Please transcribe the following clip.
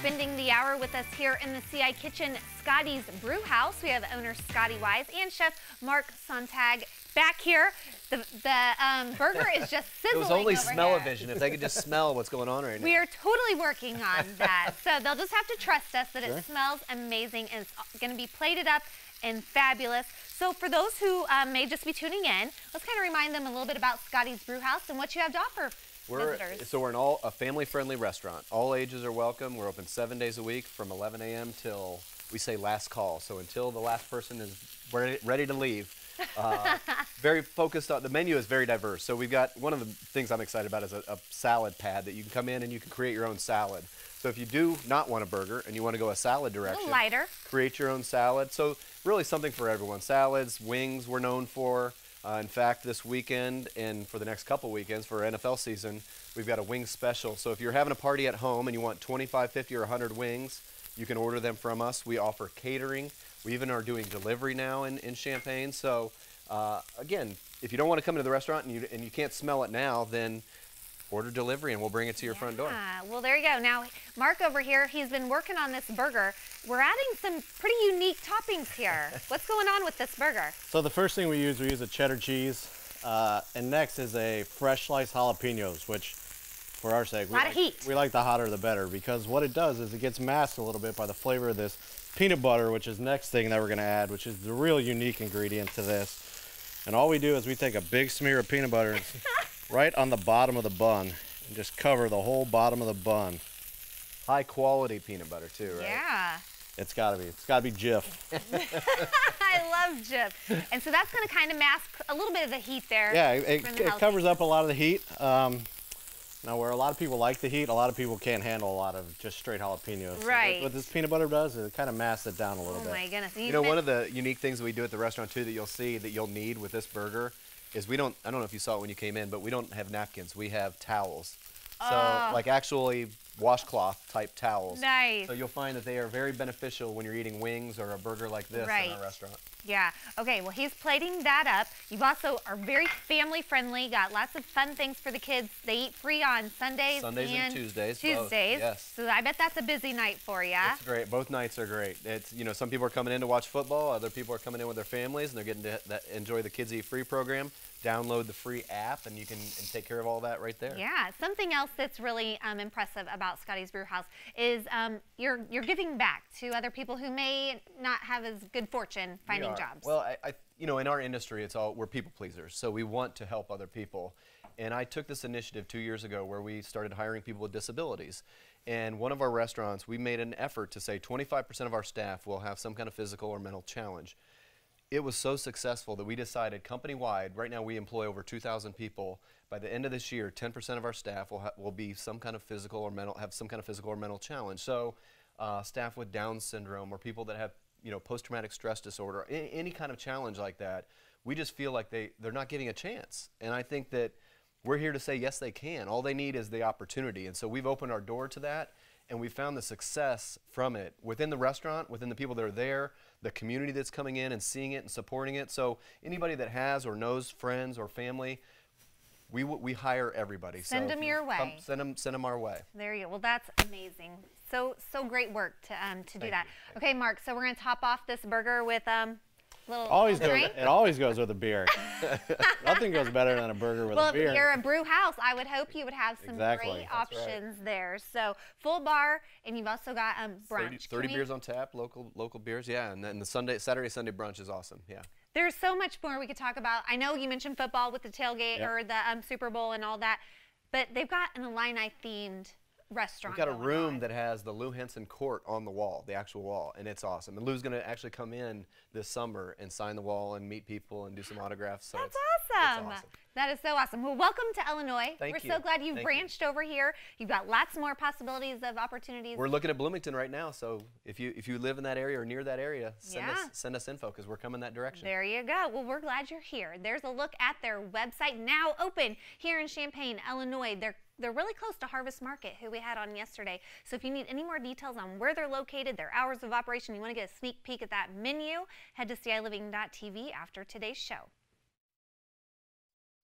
spending the hour with us here in the CI Kitchen, Scotty's Brew House. We have owner Scotty Wise and chef Mark Sontag back here. The, the um, burger is just sizzling It was only over smell-o-vision. If they could just smell what's going on right now. We are totally working on that. so they'll just have to trust us that Sure. it smells amazing and it's going to be plated up and fabulous. So for those who um, may just be tuning in, let's kind of remind them a little bit about Scotty's Brew House and what you have to offer We're, visitors. so we're an all a family-friendly restaurant. All ages are welcome. We're open seven days a week from 11 a.m. till we say last call. So until the last person is ready, ready to leave. Uh, very focused on the menu is very diverse. So we've got one of the things I'm excited about is a, a salad pad that you can come in and you can create your own salad. So if you do not want a burger and you want to go a salad direction, little lighter. create your own salad. So really something for everyone. Salads, wings we're known for. Uh, in fact, this weekend and for the next couple weekends for NFL season, we've got a wing special. So if you're having a party at home and you want 25, 50, or 100 wings, you can order them from us. We offer catering. We even are doing delivery now in, in Champaign. So uh, again, if you don't want to come into the restaurant and you, and you can't smell it now, then order delivery and we'll bring it to your front door. Well, there you go. Now, Mark over here, he's been working on this burger. We're adding some pretty unique toppings here. What's going on with this burger? So the first thing we use, we use a cheddar cheese, uh, and next is a fresh sliced jalapenos, which, for our sake, we Lot of like, heat. we like the hotter the better because what it does is it gets masked a little bit by the flavor of this peanut butter, which is next thing that we're going to add, which is the real unique ingredient to this. And all we do is we take a big smear of peanut butter and s- right on the bottom of the bun and just cover the whole bottom of the bun. High quality peanut butter too, right? Yeah. It's got to be. It's got to be Jif. I love Jif. And so that's going to kind of mask a little bit of the heat there. Yeah, it, it, the it covers up a lot of the heat. Um, now, where a lot of people like the heat, a lot of people can't handle a lot of just straight jalapenos. So Right. what this peanut butter does is it kind of masks it down a little Oh bit. my goodness. You know, one of the unique things that we do at the restaurant too that you'll see that you'll need with this burger is we don't. I don't know if you saw it when you came in, but we don't have napkins. We have towels. So Oh. like actually washcloth type towels. Nice. So you'll find that they are very beneficial when you're eating wings or a burger like this Right. in a restaurant. Yeah. Okay. Well, he's plating that up. You also are very family friendly. Got lots of fun things for the kids. They eat free on Sundays, Sundays and Tuesdays, both, Tuesdays. yes. So I bet that's a busy night for you. It's great. Both nights are great. It's you know some people are coming in to watch football, other people are coming in with their families and they're getting to that, enjoy the Kids Eat Free program. Download the free app and you can and take care of all that right there. Yeah. Something else that's really um, impressive about Scotty's Brew House is um, you're you're giving back to other people who may not have as good fortune finding are. jobs. Well, I, I, you know, in our industry, it's all we're people pleasers, so we want to help other people. And I took this initiative two years ago where we started hiring people with disabilities. And one of our restaurants, we made an effort to say 25% of our staff will have some kind of physical or mental challenge. It was so successful that we decided company wide, right now we employ over 2,000 people. By the end of this year, 10% of our staff will, will be some kind of physical or mental, have some kind of physical or mental challenge. So, uh, staff with Down syndrome or people that have, you know, post traumatic stress disorder, any, any kind of challenge like that, we just feel like they, they're not getting a chance. And I think that we're here to say, yes, they can. All they need is the opportunity. And so we've opened our door to that and we found the success from it within the restaurant, within the people that are there, the community that's coming in and seeing it and supporting it. So anybody that has or knows friends or family, we, w- we hire everybody. Send so 'em if you your come- way. send them send them our way. There you go. Well, that's amazing. So so great work to um to do that. you. Okay, Mark. So we're gonna top off this burger with um little Always little goes. drink. It always goes with a beer. Nothing goes better than a burger with Well, a if beer. you're a brew house, I would hope you would have some Exactly. great That's right. options there. So full bar, and you've also got um brunch. 30, 30 beers on tap, local local beers, yeah. And then the Sunday, Saturday, Sunday brunch is awesome, yeah. There's so much more we could talk about. I know you mentioned football with the tailgate Yep. or the um, Super Bowl and all that, but they've got an Illini themed restaurant. We've got a room on. that has the Lou Henson court on the wall, the actual wall, and it's awesome. And Lou's going to actually come in this summer and sign the wall and meet people and do some autographs. So That's it's awesome. awesome. That is so awesome. Well, welcome to Illinois. Thank We're you. so glad you've Thank you. branched over here. You've got lots more possibilities of opportunities. We're looking at Bloomington right now, so if you if you live in that area or near that area, send us Yeah. send us info because we're coming that direction. There you go. Well, we're glad you're here. There's a look at their website now open here in Champaign, Illinois. They're they're really close to Harvest Market, who we had on yesterday. So if you need any more details on where they're located, their hours of operation, you want to get a sneak peek at that menu, head to CILiving.tv after today's show.